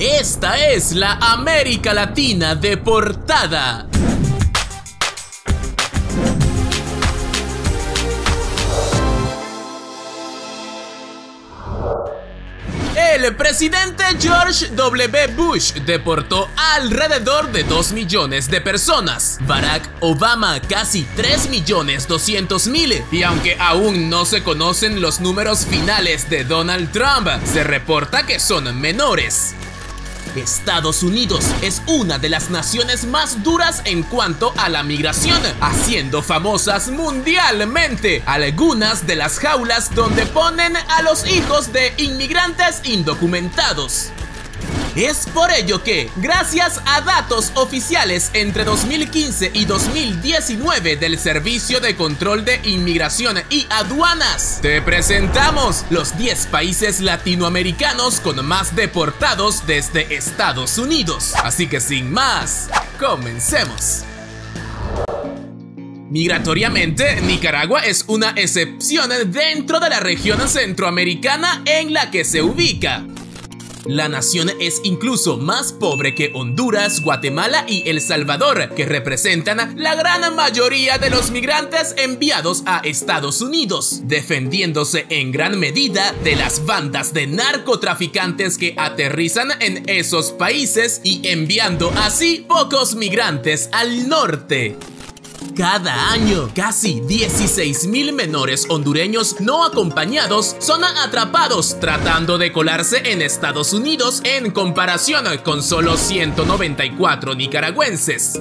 Esta es la América Latina deportada. El presidente George W. Bush deportó alrededor de 2 millones de personas, Barack Obama casi 3 millones 200 mil y aunque aún no se conocen los números finales de Donald Trump, se reporta que son menores. Estados Unidos es una de las naciones más duras en cuanto a la migración, haciendo famosas mundialmente algunas de las jaulas donde ponen a los hijos de inmigrantes indocumentados. Es por ello que, gracias a datos oficiales entre 2015 y 2019 del Servicio de Control de Inmigración y Aduanas, te presentamos los 10 países latinoamericanos con más deportados desde Estados Unidos. Así que sin más, comencemos. Migratoriamente, Nicaragua es una excepción dentro de la región centroamericana en la que se ubica. La nación es incluso más pobre que Honduras, Guatemala y El Salvador, que representan la gran mayoría de los migrantes enviados a Estados Unidos, defendiéndose en gran medida de las bandas de narcotraficantes que aterrizan en esos países y enviando así pocos migrantes al norte. Cada año, casi 16.000 menores hondureños no acompañados son atrapados tratando de colarse en Estados Unidos en comparación con solo 194 nicaragüenses.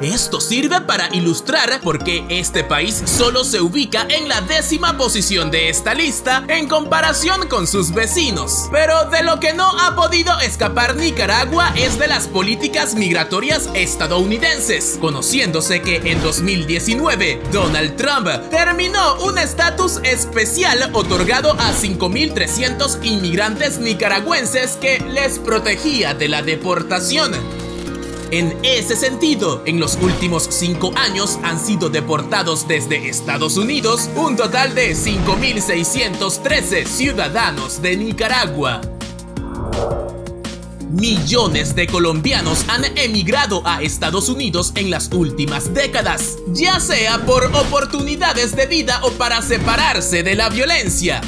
Esto sirve para ilustrar por qué este país solo se ubica en la décima posición de esta lista en comparación con sus vecinos. Pero de lo que no ha podido escapar Nicaragua es de las políticas migratorias estadounidenses, conociéndose que en 2019 Donald Trump terminó un estatus especial otorgado a 5.300 inmigrantes nicaragüenses que les protegía de la deportación. En ese sentido, en los últimos cinco años han sido deportados desde Estados Unidos un total de 5.613 ciudadanos de Nicaragua. Millones de colombianos han emigrado a Estados Unidos en las últimas décadas, ya sea por oportunidades de vida o para separarse de la violencia.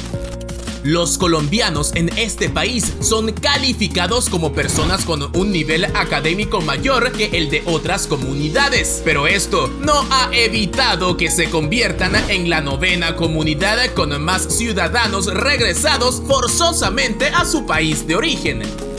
Los colombianos en este país son calificados como personas con un nivel académico mayor que el de otras comunidades, pero esto no ha evitado que se conviertan en la novena comunidad con más ciudadanos regresados forzosamente a su país de origen.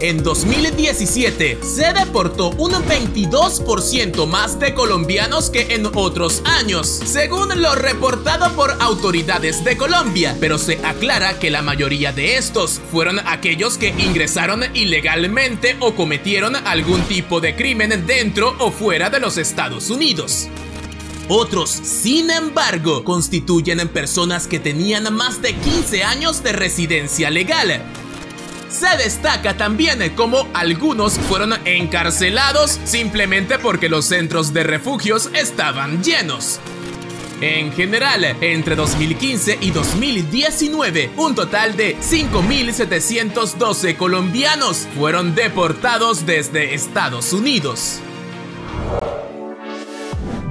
En 2017 se deportó un 22% más de colombianos que en otros años, según lo reportado por autoridades de Colombia, pero se aclara que la mayoría de estos fueron aquellos que ingresaron ilegalmente o cometieron algún tipo de crimen dentro o fuera de los Estados Unidos. Otros, sin embargo, constituyen personas que tenían más de 15 años de residencia legal, se destaca también como algunos fueron encarcelados simplemente porque los centros de refugios estaban llenos. En general, entre 2015 y 2019, un total de 5.712 colombianos fueron deportados desde Estados Unidos.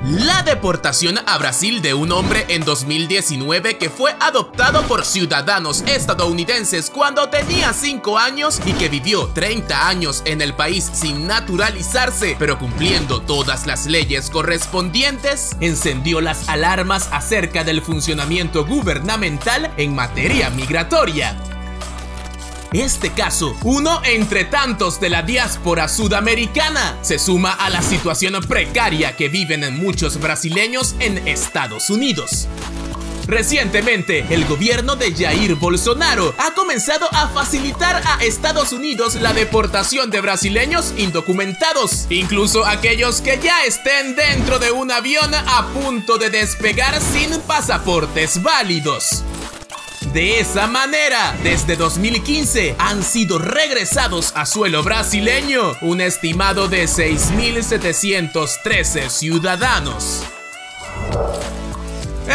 La deportación a Brasil de un hombre en 2019 que fue adoptado por ciudadanos estadounidenses cuando tenía 5 años y que vivió 30 años en el país sin naturalizarse, pero cumpliendo todas las leyes correspondientes, encendió las alarmas acerca del funcionamiento gubernamental en materia migratoria. Este caso, uno entre tantos de la diáspora sudamericana, se suma a la situación precaria que viven muchos brasileños en Estados Unidos. Recientemente, el gobierno de Jair Bolsonaro ha comenzado a facilitar a Estados Unidos la deportación de brasileños indocumentados, incluso aquellos que ya estén dentro de un avión a punto de despegar sin pasaportes válidos. De esa manera, desde 2015 han sido regresados a suelo brasileño un estimado de 6.713 ciudadanos.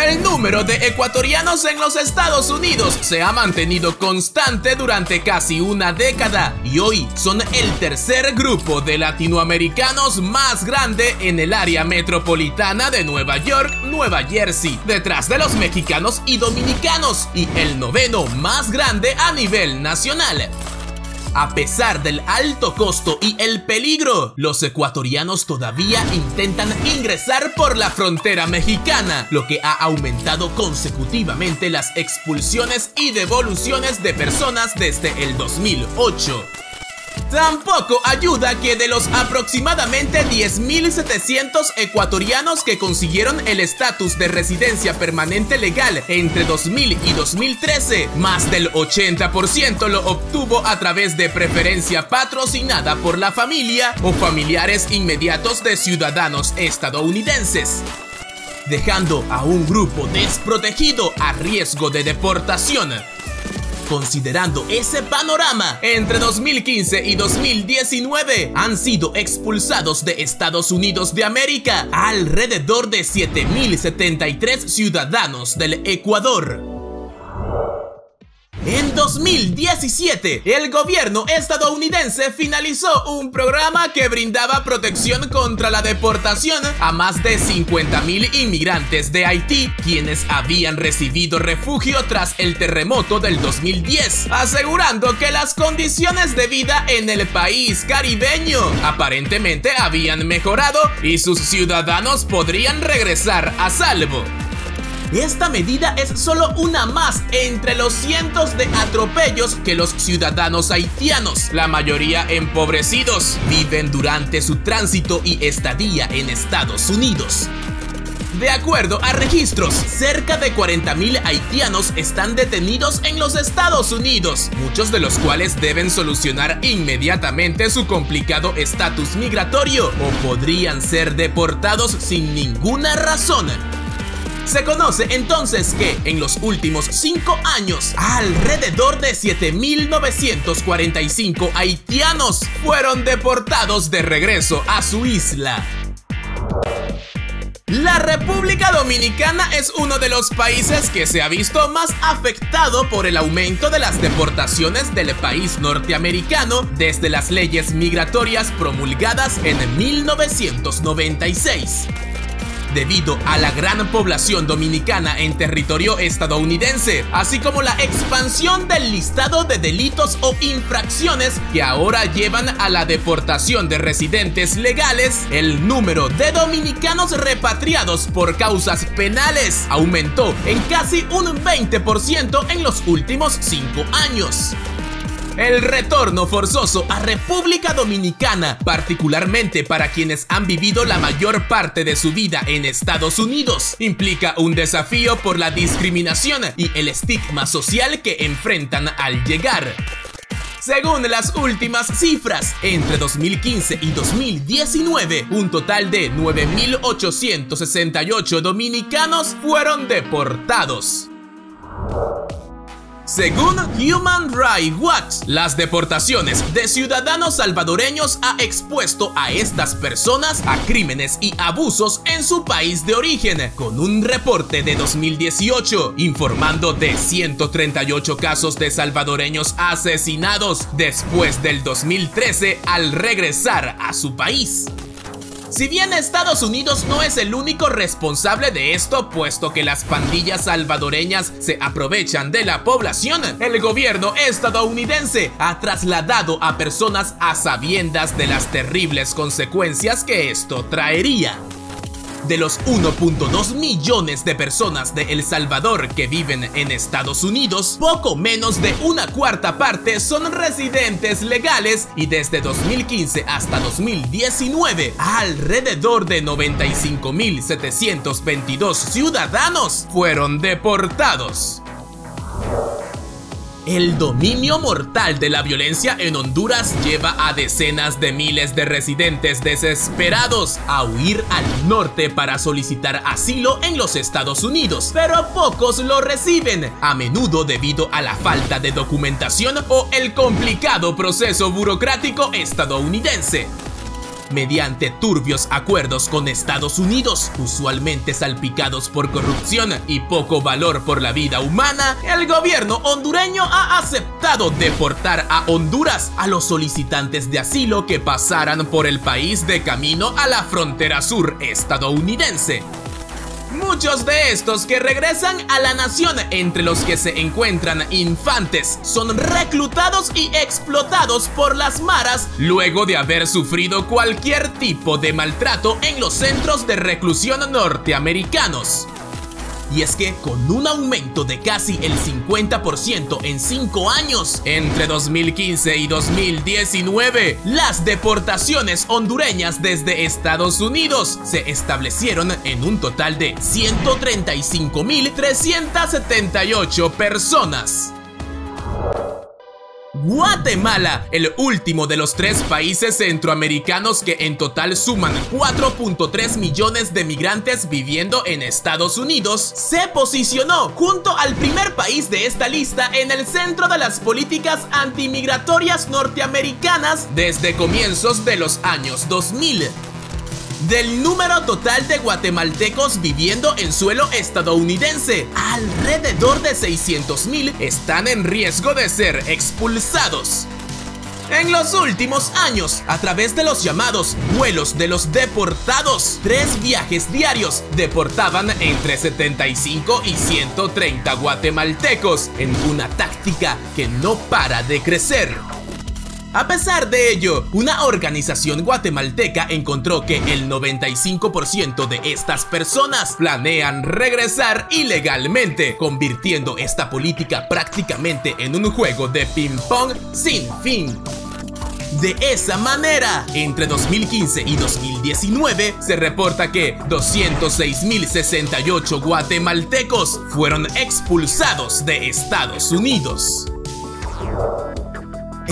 El número de ecuatorianos en los Estados Unidos se ha mantenido constante durante casi una década y hoy son el tercer grupo de latinoamericanos más grande en el área metropolitana de Nueva York, Nueva Jersey, detrás de los mexicanos y dominicanos y el noveno más grande a nivel nacional. A pesar del alto costo y el peligro, los ecuatorianos todavía intentan ingresar por la frontera mexicana, lo que ha aumentado consecutivamente las expulsiones y devoluciones de personas desde el 2008. Tampoco ayuda que de los aproximadamente 10.700 ecuatorianos que consiguieron el estatus de residencia permanente legal entre 2000 y 2013, más del 80% lo obtuvo a través de preferencia patrocinada por la familia o familiares inmediatos de ciudadanos estadounidenses dejando a un grupo desprotegido a riesgo de deportación. Considerando ese panorama, entre 2015 y 2019 han sido expulsados de Estados Unidos de América alrededor de 7.073 ciudadanos del Ecuador. En 2017, el gobierno estadounidense finalizó un programa que brindaba protección contra la deportación a más de 50.000 inmigrantes de Haití, quienes habían recibido refugio tras el terremoto del 2010, asegurando que las condiciones de vida en el país caribeño aparentemente habían mejorado y sus ciudadanos podrían regresar a salvo. Esta medida es solo una más entre los cientos de atropellos que los ciudadanos haitianos, la mayoría empobrecidos, viven durante su tránsito y estadía en Estados Unidos. De acuerdo a registros, cerca de 40.000 haitianos están detenidos en los Estados Unidos, muchos de los cuales deben solucionar inmediatamente su complicado estatus migratorio o podrían ser deportados sin ninguna razón. Se conoce entonces que en los últimos 5 años, alrededor de 7.945 haitianos fueron deportados de regreso a su isla. La República Dominicana es uno de los países que se ha visto más afectado por el aumento de las deportaciones del país norteamericano desde las leyes migratorias promulgadas en 1996 debido a la gran población dominicana en territorio estadounidense, así como la expansión del listado de delitos o infracciones que ahora llevan a la deportación de residentes legales, el número de dominicanos repatriados por causas penales aumentó en casi un 20% en los últimos 5 años. El retorno forzoso a República Dominicana, particularmente para quienes han vivido la mayor parte de su vida en Estados Unidos, implica un desafío por la discriminación y el estigma social que enfrentan al llegar. Según las últimas cifras, entre 2015 y 2019, un total de 9.868 dominicanos fueron deportados. Según Human Rights Watch, las deportaciones de ciudadanos salvadoreños ha expuesto a estas personas a crímenes y abusos en su país de origen, con un reporte de 2018 informando de 138 casos de salvadoreños asesinados después del 2013 al regresar a su país. Si bien Estados Unidos no es el único responsable de esto, puesto que las pandillas salvadoreñas se aprovechan de la población, el gobierno estadounidense ha trasladado a personas a sabiendas de las terribles consecuencias que esto traería. De los 1.2 millones de personas de El Salvador que viven en Estados Unidos, poco menos de una cuarta parte son residentes legales y desde 2015 hasta 2019, alrededor de 95.722 ciudadanos fueron deportados. El dominio mortal de la violencia en Honduras lleva a decenas de miles de residentes desesperados a huir al norte para solicitar asilo en los Estados Unidos, pero pocos lo reciben, a menudo debido a la falta de documentación o el complicado proceso burocrático estadounidense. Mediante turbios acuerdos con Estados Unidos, usualmente salpicados por corrupción y poco valor por la vida humana, el gobierno hondureño ha aceptado deportar a Honduras a los solicitantes de asilo que pasaran por el país de camino a la frontera sur estadounidense. Muchos de estos que regresan a la nación, entre los que se encuentran infantes, son reclutados y explotados por las maras luego de haber sufrido cualquier tipo de maltrato en los centros de reclusión norteamericanos. Y es que con un aumento de casi el 50% en 5 años, entre 2015 y 2019, las deportaciones hondureñas desde Estados Unidos se establecieron en un total de 135.378 personas. Guatemala, el último de los tres países centroamericanos que en total suman 4.3 millones de migrantes viviendo en Estados Unidos, se posicionó junto al primer país de esta lista en el centro de las políticas antimigratorias norteamericanas desde comienzos de los años 2000. Del número total de guatemaltecos viviendo en suelo estadounidense, alrededor de 600.000 están en riesgo de ser expulsados. En los últimos años, a través de los llamados vuelos de los deportados, tres viajes diarios deportaban entre 75 y 130 guatemaltecos en una táctica que no para de crecer. A pesar de ello, una organización guatemalteca encontró que el 95% de estas personas planean regresar ilegalmente, convirtiendo esta política prácticamente en un juego de ping-pong sin fin. De esa manera, entre 2015 y 2019 se reporta que 206.068 guatemaltecos fueron expulsados de Estados Unidos.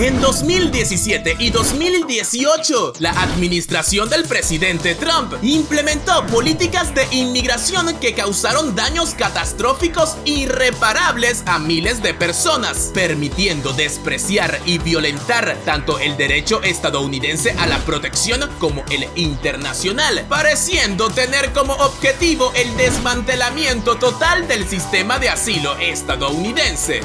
En 2017 y 2018, la administración del presidente Trump implementó políticas de inmigración que causaron daños catastróficos irreparables a miles de personas, permitiendo despreciar y violentar tanto el derecho estadounidense a la protección como el internacional, pareciendo tener como objetivo el desmantelamiento total del sistema de asilo estadounidense.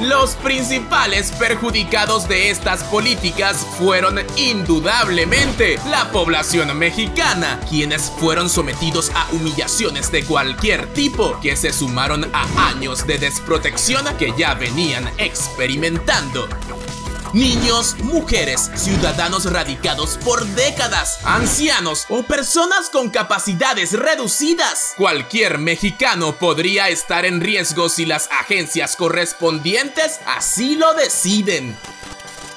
Los principales perjudicados de estas políticas fueron indudablemente la población mexicana, quienes fueron sometidos a humillaciones de cualquier tipo que se sumaron a años de desprotección que ya venían experimentando. Niños, mujeres, ciudadanos radicados por décadas, ancianos o personas con capacidades reducidas. Cualquier mexicano podría estar en riesgo si las agencias correspondientes así lo deciden.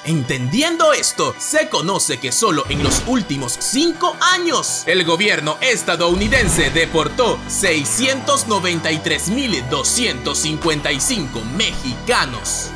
Entendiendo esto, se conoce que solo en los últimos 5 años el gobierno estadounidense deportó 693.255 mexicanos.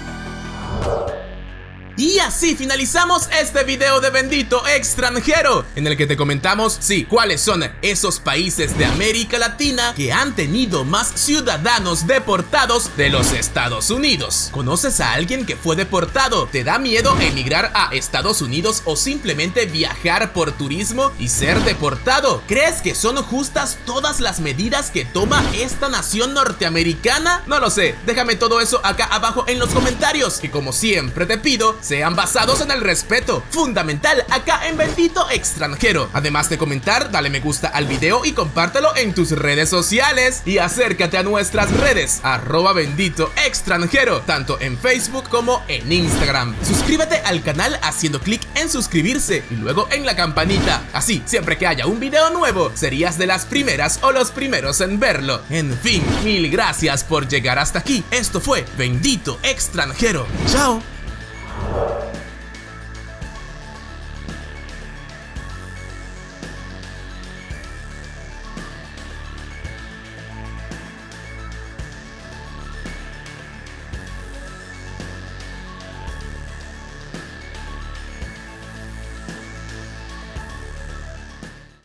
Y así finalizamos este video de Bendito Extranjero, en el que te comentamos, sí, cuáles son esos países de América Latina que han tenido más ciudadanos deportados de los Estados Unidos. ¿Conoces a alguien que fue deportado? ¿Te da miedo emigrar a Estados Unidos o simplemente viajar por turismo y ser deportado? ¿Crees que son justas todas las medidas que toma esta nación norteamericana? No lo sé, déjame todo eso acá abajo en los comentarios, que como siempre te pido, sean basados en el respeto, fundamental acá en Bendito Extranjero. Además de comentar, dale me gusta al video y compártelo en tus redes sociales y acércate a nuestras redes, arroba bendito extranjero, tanto en Facebook como en Instagram. Suscríbete al canal haciendo clic en suscribirse y luego en la campanita. Así, siempre que haya un video nuevo, serías de las primeras o los primeros en verlo. En fin, mil gracias por llegar hasta aquí. Esto fue Bendito Extranjero. Chao.